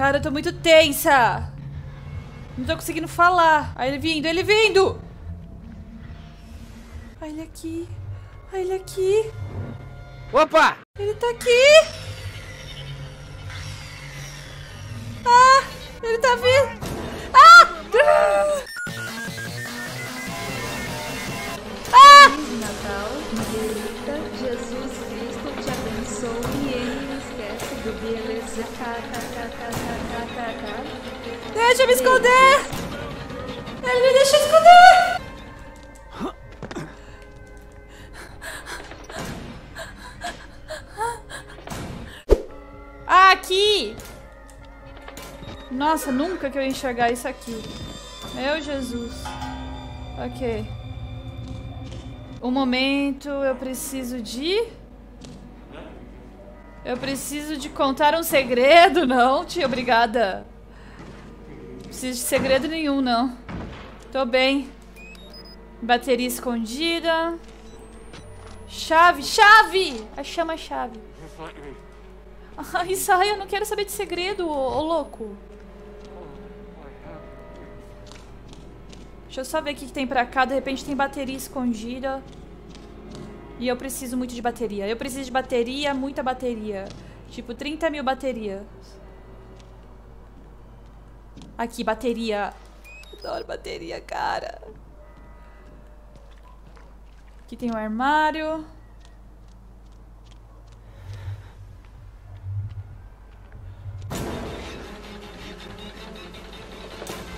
Cara, eu tô muito tensa. Não tô conseguindo falar. Aí ele vindo, ele vindo. Olha ele aqui. Olha ele aqui. Opa! Ele tá aqui. Ah, ele tá vindo. Deixa eu me esconder! Ele me deixa esconder! Aqui! Nossa, nunca que eu ia enxergar isso aqui. Meu Jesus. Ok. Um momento, eu preciso de... Eu preciso de contar um segredo, não, tia, obrigada. Não preciso de segredo nenhum, não. Tô bem. Bateria escondida. Chave, chave! A chama chave. Ai, sai, eu não quero saber de segredo, ô, ô louco. Deixa eu só ver o que que tem pra cá. De repente tem bateria escondida. E eu preciso muito de bateria. Eu preciso de bateria, muita bateria. Tipo, 30 mil baterias. Aqui, bateria. Adoro bateria, cara. Aqui tem um armário.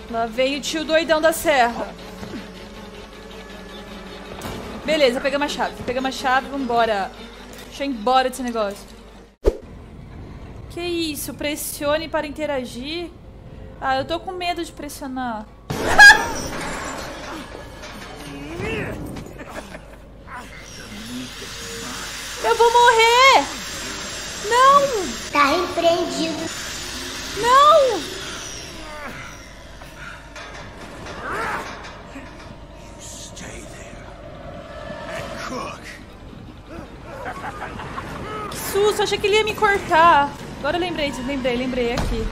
Lá vem o tio doidão da serra. Beleza, pegamos a chave. Pegamos a chave, vambora. Deixa eu ir embora desse negócio. Que isso? Pressione para interagir? Ah, eu tô com medo de pressionar. Eu vou morrer! Não! Tá repreendido. Não! Stay there and cook. Que susto, achei que ele ia me cortar. Agora eu lembrei, lembrei, lembrei aqui.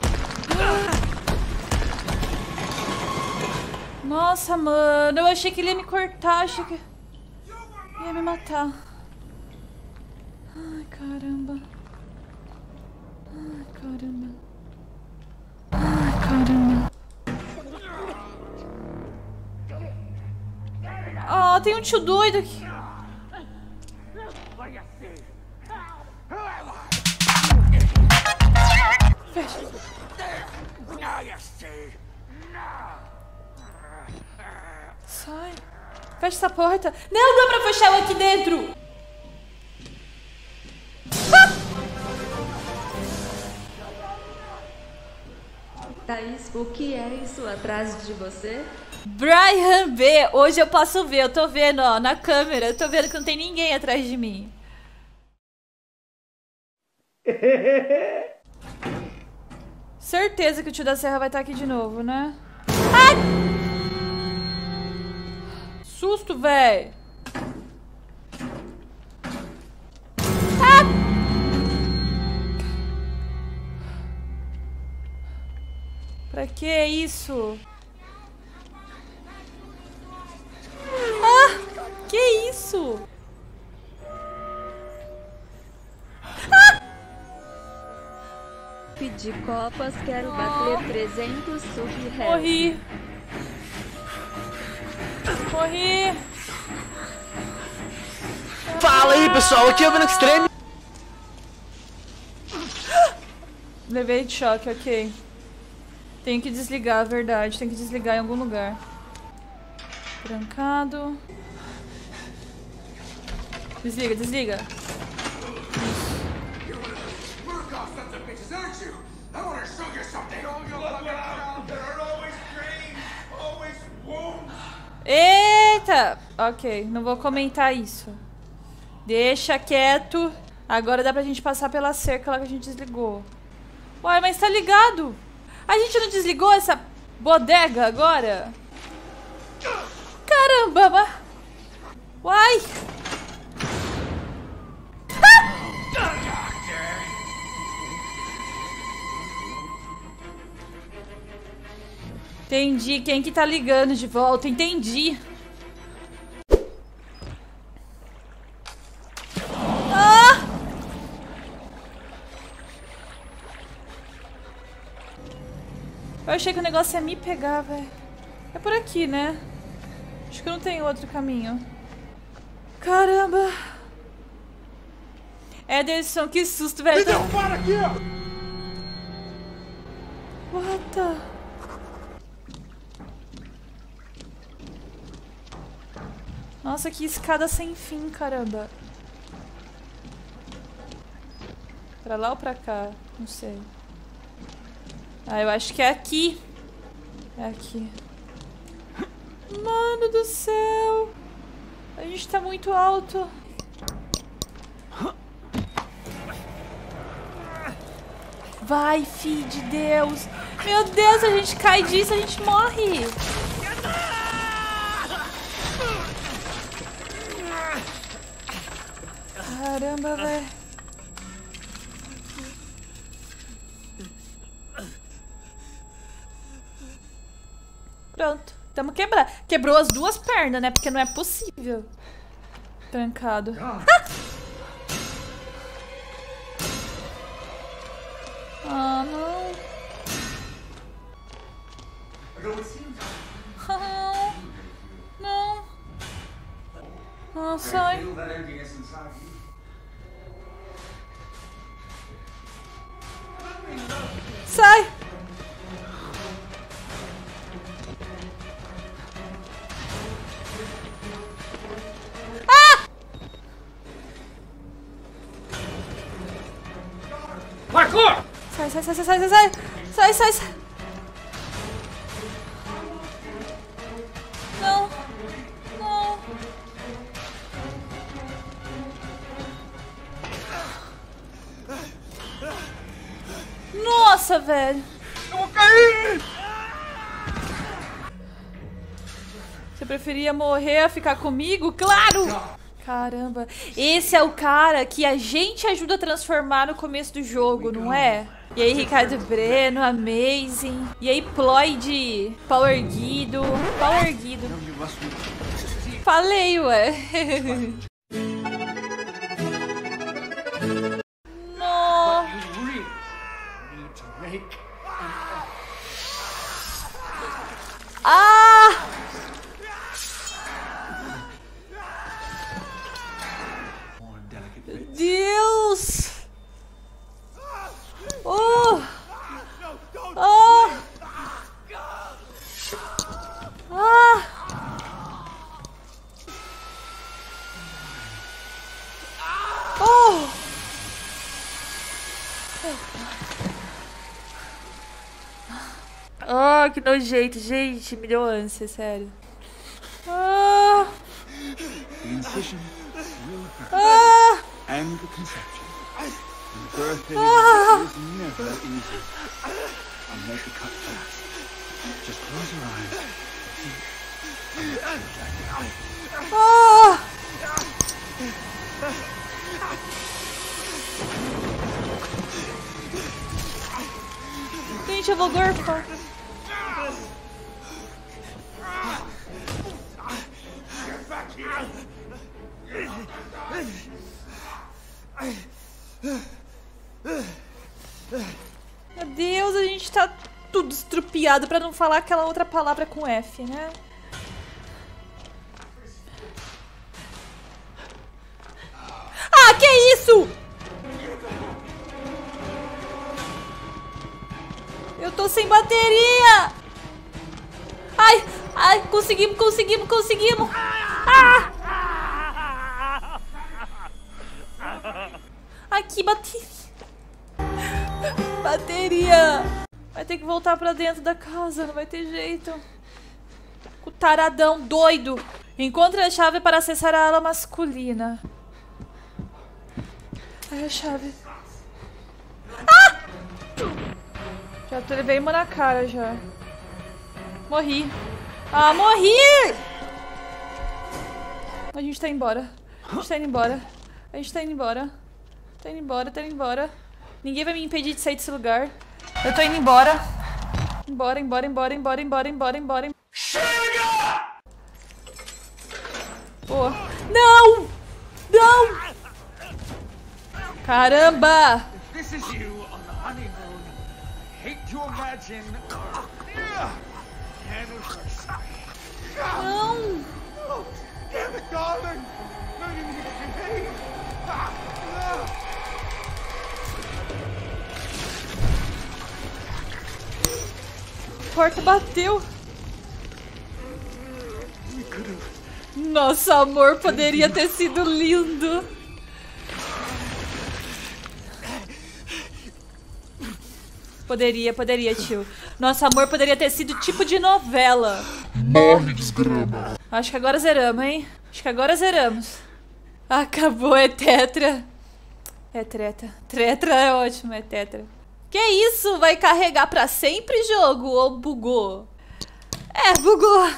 Nossa, mano, eu achei que ele ia me cortar, achei que ia me matar. Ai, caramba. Ai, caramba. Ai, caramba. Ah, tem um tio doido aqui. Fecha essa porta. Não dá pra fechar ela aqui dentro. Thaís, o que é isso atrás de você? Brian B. Hoje eu posso ver. Eu tô vendo, ó, na câmera. Eu tô vendo que não tem ninguém atrás de mim. Certeza que o tio da Serra vai estar aqui de novo, né? Ai! Susto, véi. Pra que isso? Ah! Que isso? Pedir copas, quero bater 300 sub Morri. Morri. Fala aí, pessoal, aqui é o Venom Extreme. Levei de choque, ok. Tenho que desligar, verdade. Tem que desligar em algum lugar. Trancado. Desliga, desliga. Murkoff sons of bitches, aren't you? I want to show you something. Ok, não vou comentar isso. Deixa quieto. Agora dá pra gente passar pela cerca lá que a gente desligou. Uai, mas tá ligado. A gente não desligou essa bodega agora? Caramba, mas... Uai! Entendi. Quem que tá ligando de volta? Entendi. Ah! Eu achei que o negócio ia me pegar, velho. É por aqui, né? Acho que não tem outro caminho. Caramba! Ederson, que susto, velho. Deu para aqui, ó! What the... Nossa, que escada sem fim, caramba. Pra lá ou pra cá? Não sei. Ah, eu acho que é aqui. É aqui. Mano do céu. A gente tá muito alto. Vai, filho de Deus. Meu Deus, a gente cai disso, a gente morre. Caramba, velho. Pronto. Tamo quebrando. Quebrou as duas pernas, né? Porque não é possível. Trancado. Ah, não. Ah, não. Ah, sai. Sai. Sai, sai, sai, sai, sai, sai! Sai, sai, sai! Não! Não! Nossa, velho! Eu vou cair! Você preferia morrer a ficar comigo? Claro! Caramba, esse é o cara que a gente ajuda a transformar no começo do jogo, não é? E aí, Ricardo Breno, Amazing. E aí, Ployd, Power Guido. Power Guido. Falei, ué. Não. You really need to make Ah! more delicate. Deus! Oh! Oh! Ah! Oh! Ah, que nojento, gente, me deu ânsia, sério. Ah! Ah! Ah! is! Gente, eu vou gorfar. Meu Deus, a gente tá tudo estrupiado pra não falar aquela outra palavra com F, né? Ah, que isso? Eu tô sem bateria. Ai, ai, conseguimos, conseguimos, conseguimos. Bateria. Vai ter que voltar pra dentro da casa, não vai ter jeito. O taradão doido. Encontre a chave para acessar a ala masculina. Ai, a chave. Ah! Já te levei uma na cara já. Morri. Ah, morri! A gente tá embora. A gente tá indo embora. A gente tá indo embora. Tá indo embora, tá indo embora. Ninguém vai me impedir de sair desse lugar. Eu tô indo embora. Embora, embora, embora, embora, embora, embora, embora. Pô. Não! Não! Caramba! This is you on the honeymoon. Hate to imagine. Yeah. Anniversary. Não! Oh, damn it, darling. No, you need to behave. Porta bateu. Nosso amor poderia ter sido lindo. Poderia, poderia, tio. Nosso amor poderia ter sido tipo de novela. Morre, desgrama. Acho que agora zeramos, hein? Acho que agora zeramos. Acabou, é tetra. É treta. Treta é ótimo, é tetra. Que isso? Vai carregar pra sempre, jogo? Ou bugou? É, bugou.